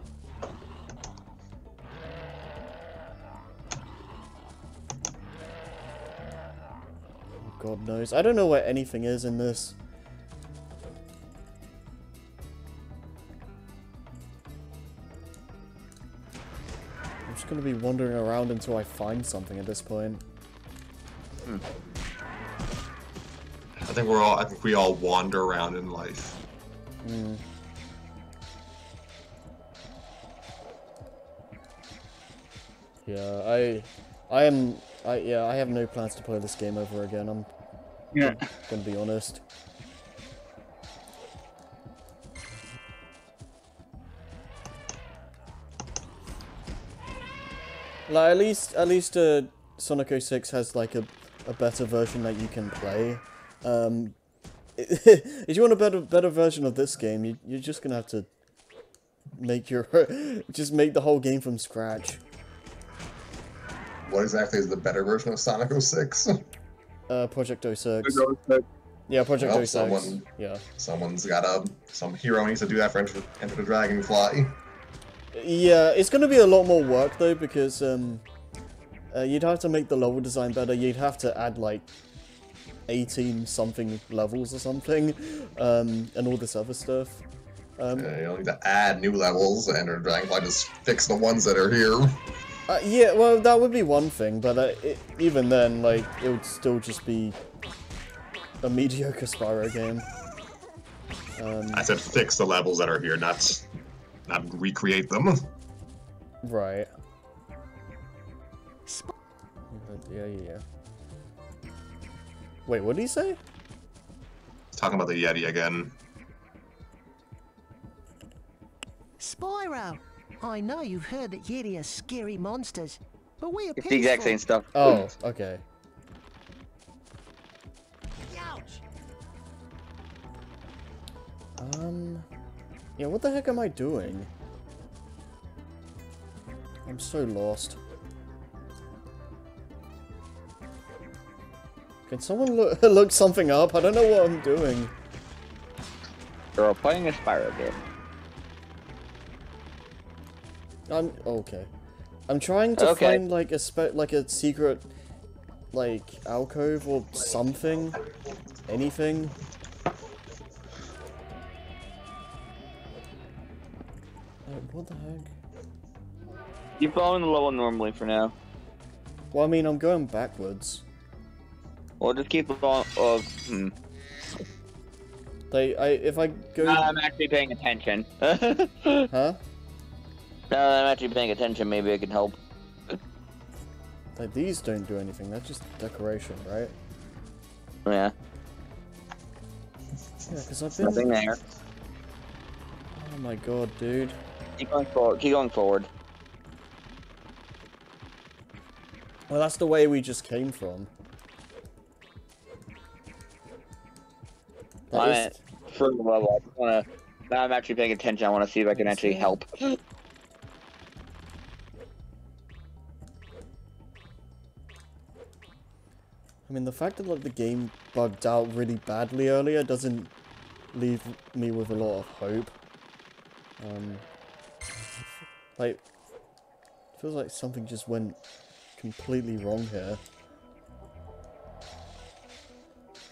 [SPEAKER 1] Oh, God knows. I don't know where anything is in this. I'm just gonna be wandering around until I find something at this point.
[SPEAKER 3] I think we're all, I think we all wander around in life.
[SPEAKER 1] Hmm. Yeah, I, I am, I yeah, I have no plans to play this game over again. I'm
[SPEAKER 2] Yeah.
[SPEAKER 1] gonna be honest. Like at least, at least, uh, Sonic 06 has like a, a better version that you can play. Um, if you want a better better version of this game, you, you're just gonna have to make your just make the whole game from scratch.
[SPEAKER 3] What exactly is the better version of Sonic 06?
[SPEAKER 1] Uh, Project 06. Yeah, Project
[SPEAKER 3] Well,
[SPEAKER 1] 06.
[SPEAKER 3] someone-
[SPEAKER 1] Yeah.
[SPEAKER 3] Someone's got a, some hero needs to do that for Enter, Enter the Dragonfly.
[SPEAKER 1] Yeah, it's gonna be a lot more work though because um, uh, you'd have to make the level design better. You'd have to add like 18 something levels or something, um, and all this other stuff. Um,
[SPEAKER 3] Uh, you don't need to add new levels and the Dragonfly, just fix the ones that are here.
[SPEAKER 1] uh, yeah, well, that would be one thing, but uh, it, even then, like, it would still just be a mediocre Spyro game. Um,
[SPEAKER 3] I said fix the levels that are here, not not recreate them.
[SPEAKER 1] right. Yeah, yeah, yeah. Wait, what did he say?
[SPEAKER 3] Talking about the Yeti again.
[SPEAKER 5] Spyro, I know you've heard that Yeti are scary monsters, but we're
[SPEAKER 2] It's the exact same stuff.
[SPEAKER 1] Oh, okay.
[SPEAKER 5] Ouch!
[SPEAKER 1] Um, yeah, what the heck am I doing? I'm so lost. Can someone look look something up? I don't know what I'm doing.
[SPEAKER 2] You're playing a Spyro game.
[SPEAKER 1] I'm okay. I'm trying to
[SPEAKER 2] Okay.
[SPEAKER 1] find like a spe like a secret like alcove or something. Anything. What the heck?
[SPEAKER 2] Keep following the level normally for now.
[SPEAKER 1] Well, I mean, I'm going backwards.
[SPEAKER 2] Well, just keep following. Uh, hmm.
[SPEAKER 1] Like, I if I go,
[SPEAKER 2] Now that I'm actually paying attention. now
[SPEAKER 1] huh?
[SPEAKER 2] that I'm actually paying attention, maybe I can help.
[SPEAKER 1] Like these don't do anything. That's just decoration, right?
[SPEAKER 2] Yeah,
[SPEAKER 1] Yeah, because I've
[SPEAKER 2] nothing there.
[SPEAKER 1] Oh my god, dude.
[SPEAKER 2] Keep going forward. Keep going forward.
[SPEAKER 1] Well, that's the way we just came from. That
[SPEAKER 2] I
[SPEAKER 1] is-
[SPEAKER 2] meant for the level. I just wanna. Now I'm actually paying attention. I want to see if I can actually help.
[SPEAKER 1] I mean, the fact that like the game bugged out really badly earlier doesn't leave me with a lot of hope. Um, like, feels like something just went completely wrong here.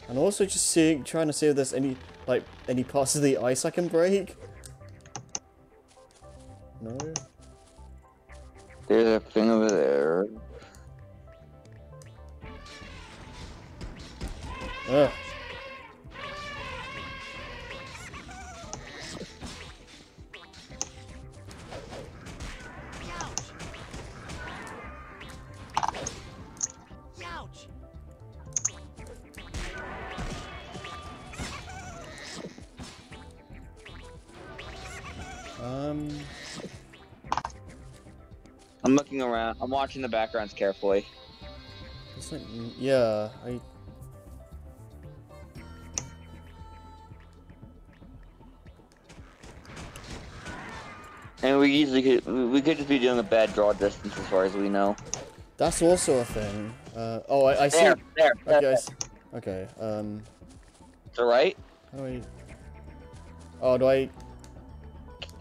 [SPEAKER 1] And also just seeing, trying to see if there's any, like, any parts of the ice I can break. No?
[SPEAKER 2] There's a thing over there.
[SPEAKER 1] Ugh.
[SPEAKER 2] I'm watching the backgrounds carefully.
[SPEAKER 1] it's like, yeah, I,
[SPEAKER 2] And we easily could. We could just be doing a bad draw distance as far as we know.
[SPEAKER 1] that's also a thing. Uh, oh, I, I see.
[SPEAKER 2] There, there.
[SPEAKER 1] Okay, I see. Okay, um,
[SPEAKER 2] To right.
[SPEAKER 1] how do I... Oh, do I...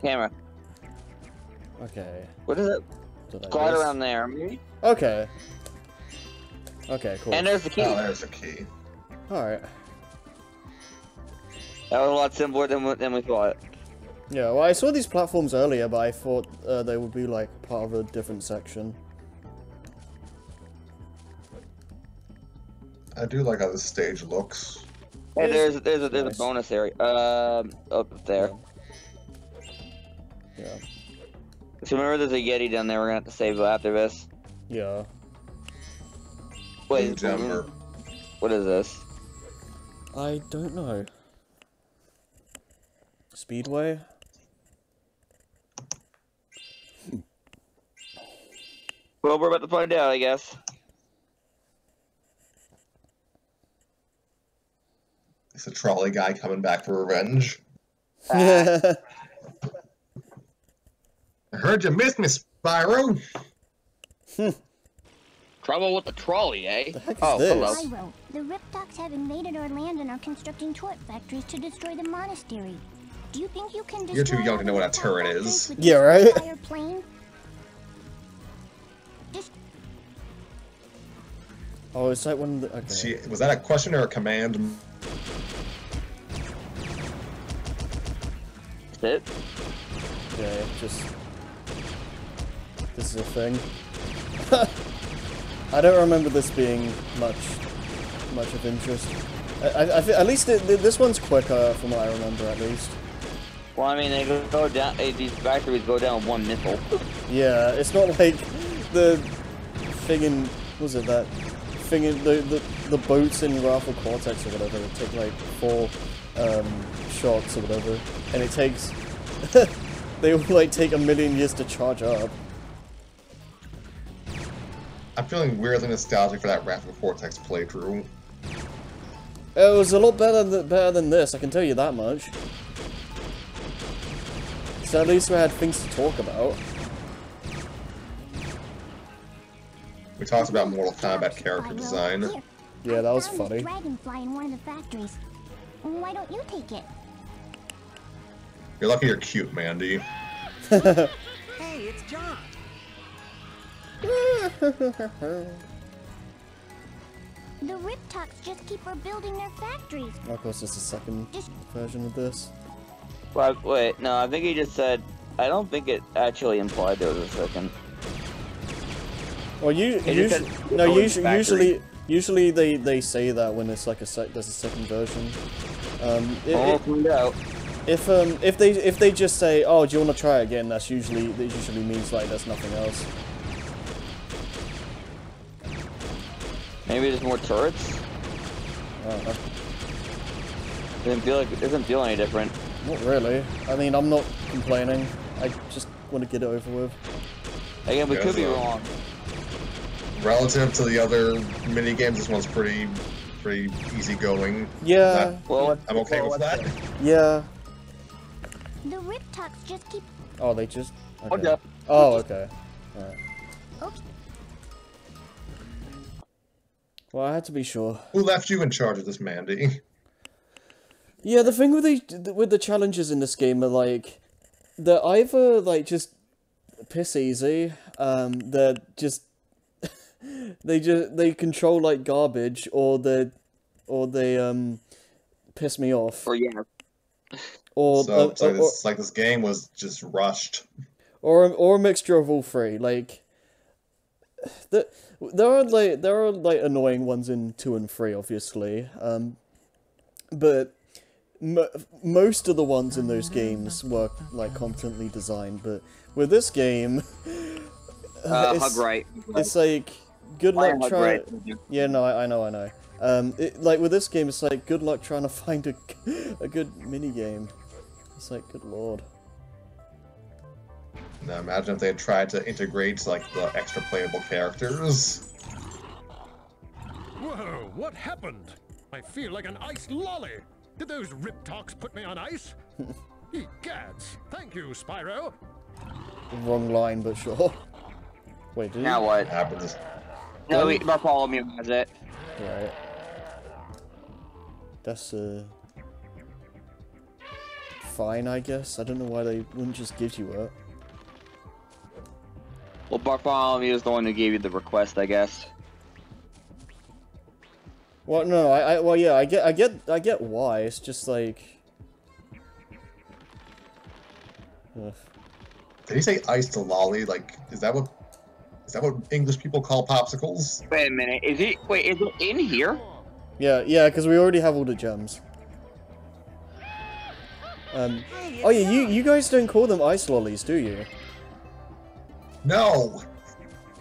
[SPEAKER 2] Camera.
[SPEAKER 1] Okay.
[SPEAKER 2] What is it?
[SPEAKER 1] Do I
[SPEAKER 2] Glide
[SPEAKER 1] this?
[SPEAKER 2] around there. maybe?
[SPEAKER 1] Okay. Okay, cool.
[SPEAKER 2] And there's the key.
[SPEAKER 3] Oh, there's the key.
[SPEAKER 1] Alright.
[SPEAKER 2] That was a lot simpler than we, than we thought.
[SPEAKER 1] Yeah, well, I saw these platforms earlier, but I thought uh, they would be, like, part of a different section.
[SPEAKER 3] I do like how this stage looks.
[SPEAKER 2] Hey, there's there's a there's
[SPEAKER 1] Nice.
[SPEAKER 2] a bonus area. Um, up there.
[SPEAKER 1] Yeah.
[SPEAKER 2] So remember, there's a Yeti down there. We're gonna have to save after this.
[SPEAKER 1] Yeah.
[SPEAKER 2] Wait, what is this?
[SPEAKER 1] I don't know. Speedway?
[SPEAKER 2] Well, we're about to find out, I guess.
[SPEAKER 3] It's a trolley guy coming back for revenge.
[SPEAKER 1] Yeah.
[SPEAKER 3] I heard you missed me, Spyro.
[SPEAKER 2] Trouble with the trolley, eh?
[SPEAKER 1] the heck is
[SPEAKER 2] Oh,
[SPEAKER 1] this?
[SPEAKER 2] hello.
[SPEAKER 8] Spyro, the Riptocs have invaded our land and are constructing turret factories to destroy the monastery. Do you think you can destroy
[SPEAKER 3] You're too young to know what a turret is.
[SPEAKER 1] Yeah, right?
[SPEAKER 8] plane? Just
[SPEAKER 1] Oh, is that one of the... Okay.
[SPEAKER 3] She, was that a question or a command?
[SPEAKER 2] That's it.
[SPEAKER 1] Yeah, just... This is a thing. I don't remember this being much, much of interest. I, I, I at least it, this one's quicker, from what I remember, at least.
[SPEAKER 2] Well, I mean, they go- down. eh, These batteries go down one missile.
[SPEAKER 1] Yeah, it's not like the thing in... what Was it that thing in the, the, the boats in Wrath of Cortex or whatever? It take like four um, shots or whatever, and it takes... they will like take a million years to charge up.
[SPEAKER 3] I'm feeling weirdly nostalgic for that Wrath of Cortex playthrough.
[SPEAKER 1] It was a lot better than, better than this, I can tell you that much. So at least we had things to talk about.
[SPEAKER 3] We talked about Mortal Kombat character design.
[SPEAKER 1] Yeah, that was funny.
[SPEAKER 8] dragonfly in one of the factories. Why don't you take it?
[SPEAKER 3] You're lucky you're cute, Mandy.
[SPEAKER 5] Hey, it's John.
[SPEAKER 8] The Riptocs just keep rebuilding their factories.
[SPEAKER 1] of course, it's the second
[SPEAKER 8] Just
[SPEAKER 1] version of this.
[SPEAKER 2] Well, wait, no, I think he just said. I don't think it actually implied there was a second.
[SPEAKER 1] Well, you
[SPEAKER 2] It
[SPEAKER 1] usually
[SPEAKER 2] said
[SPEAKER 1] no,
[SPEAKER 2] going
[SPEAKER 1] usually
[SPEAKER 2] factory.
[SPEAKER 1] usually usually they they say that when it's like a sec there's a second version. Um, i- i-
[SPEAKER 2] I'll find out.
[SPEAKER 1] if um if they if they just say oh do you want to try again that's usually that usually means like there's nothing else.
[SPEAKER 2] Maybe there's more turrets.
[SPEAKER 1] I don't know.
[SPEAKER 2] Doesn't feel like it doesn't feel any different.
[SPEAKER 1] Not really. I mean I'm not complaining. I just want to get it over with.
[SPEAKER 2] Again, we
[SPEAKER 3] Yeah,
[SPEAKER 2] could be wrong.
[SPEAKER 3] Relative to the other mini games, this one's pretty, pretty easygoing.
[SPEAKER 1] Yeah,
[SPEAKER 2] Well,
[SPEAKER 3] I'm okay with that.
[SPEAKER 1] yeah.
[SPEAKER 8] the Riptocs just keep.
[SPEAKER 1] Oh, they just. Okay.
[SPEAKER 2] Okay.
[SPEAKER 1] Oh, okay. Alright.
[SPEAKER 8] Oh, okay.
[SPEAKER 1] Well, I had to be sure.
[SPEAKER 3] Who left you in charge of this, Mandy?
[SPEAKER 1] Yeah, the thing with the with the challenges in this game are like they're either like just piss easy, um, they're just they just they control like garbage, or they or they um piss me off,
[SPEAKER 2] or yeah,
[SPEAKER 1] or
[SPEAKER 3] So,
[SPEAKER 1] uh,
[SPEAKER 3] so
[SPEAKER 1] or,
[SPEAKER 3] it's like this game was just rushed.
[SPEAKER 1] or or a mixture of all three. Like the there are like there are like annoying ones in two and three, obviously. Um, but mo most of the ones in those games were like competently designed. But with this game,
[SPEAKER 2] uh,
[SPEAKER 1] it's,
[SPEAKER 2] hug right.
[SPEAKER 1] it's like good luck trying.
[SPEAKER 2] right?
[SPEAKER 1] Yeah, no, I, I know, I know. Um, it, like with this game, it's like good luck trying to find a a good mini game. It's like good lord.
[SPEAKER 3] Now imagine if they had tried to integrate like the extra playable characters.
[SPEAKER 7] Whoa, what happened? I feel like an ice lolly. Did those Riptocs put me on ice? Egads. Thank you, Spyro.
[SPEAKER 1] Wrong line, but sure. Wait, did
[SPEAKER 2] Now what?
[SPEAKER 3] Happens.
[SPEAKER 2] No, we, Bartholomew has it.
[SPEAKER 1] Right. That's uh fine, I guess. I don't know why they wouldn't just give you it.
[SPEAKER 2] Well, Bartholomew is the one who gave you the request, I guess.
[SPEAKER 1] Well, no, I, I, well, yeah, I get, I get, I get why. It's just like, Ugh.
[SPEAKER 3] Did he say iced lolly? Like, is that what? Is that what English people call popsicles?
[SPEAKER 2] Wait a minute. Is he? Wait, is it in here?
[SPEAKER 1] yeah, yeah, because we already have all the gems. Um, oh yeah, you, you guys don't call them ice lollies, do you?
[SPEAKER 3] No.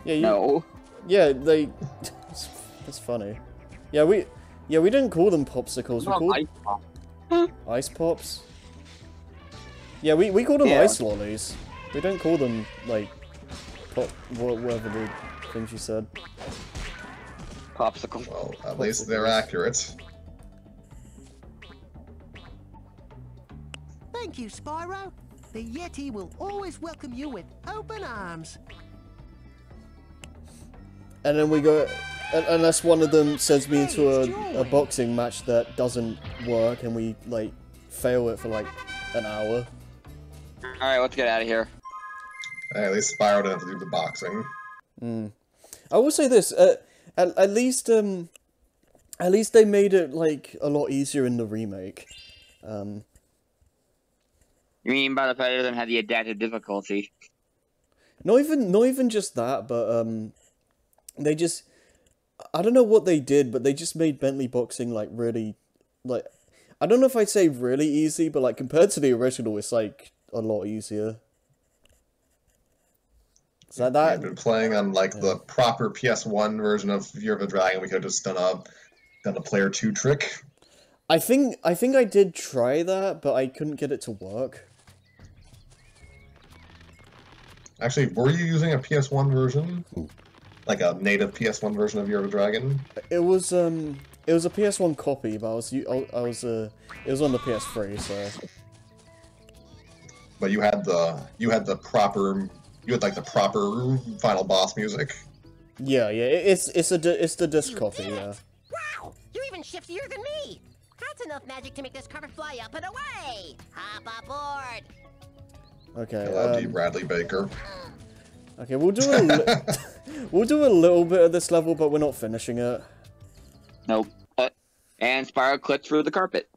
[SPEAKER 1] Yeah, you,
[SPEAKER 2] No.
[SPEAKER 1] yeah, they. That's, that's funny. Yeah, we, yeah, we didn't call them popsicles. We
[SPEAKER 2] Not
[SPEAKER 1] called
[SPEAKER 2] ice pop.
[SPEAKER 1] ice pops. Yeah, we we call them
[SPEAKER 2] Yeah.
[SPEAKER 1] ice lollies. We don't call them like pop, whatever the things you said.
[SPEAKER 2] Popsicle.
[SPEAKER 3] Well, at least they're accurate.
[SPEAKER 5] Thank you, Spyro. The Yeti will always welcome you with open arms.
[SPEAKER 1] And then we go, unless one of them sends me into a, a boxing match that doesn't work, and we like fail it for like an hour.
[SPEAKER 2] All right, let's get out of here.
[SPEAKER 3] Hey, at least Spyro didn't have to do the boxing.
[SPEAKER 1] I will say this: uh, at, at least, um, at least they made it like a lot easier in the remake. Um,
[SPEAKER 2] You mean by the fact that them had the adaptive difficulty?
[SPEAKER 1] Not even not even just that, but um they just I don't know what they did, but they just made Bentley boxing like really like I don't know if I'd say really easy, but like compared to the original it's like a lot easier. So
[SPEAKER 3] I've
[SPEAKER 1] that
[SPEAKER 3] been playing on like the proper PS1 version of Year of the Dragon. We could have just done a done a player two trick.
[SPEAKER 1] I think I think I did try that, but I couldn't get it to work.
[SPEAKER 3] Actually, were you using a PS1 version? Like a native PS1 version of Year of the Dragon?
[SPEAKER 1] It was um it was a PS1 copy, but I was I was uh it was on the PS3, so
[SPEAKER 3] But you had the you had the proper you had like the proper final boss music.
[SPEAKER 1] yeah, yeah, it's it's a di- it's the disc copy, yeah.
[SPEAKER 5] Wow, you're even shiftier than me.
[SPEAKER 9] That's enough magic to make this carpet fly up and away! Hop aboard!
[SPEAKER 1] Okay.
[SPEAKER 3] Hello,
[SPEAKER 1] Um,
[SPEAKER 3] Bradley Baker.
[SPEAKER 1] okay, we'll do a we'll do a little bit of this level, but we're not finishing it.
[SPEAKER 2] Nope. Uh, And Spyro clipped through the carpet.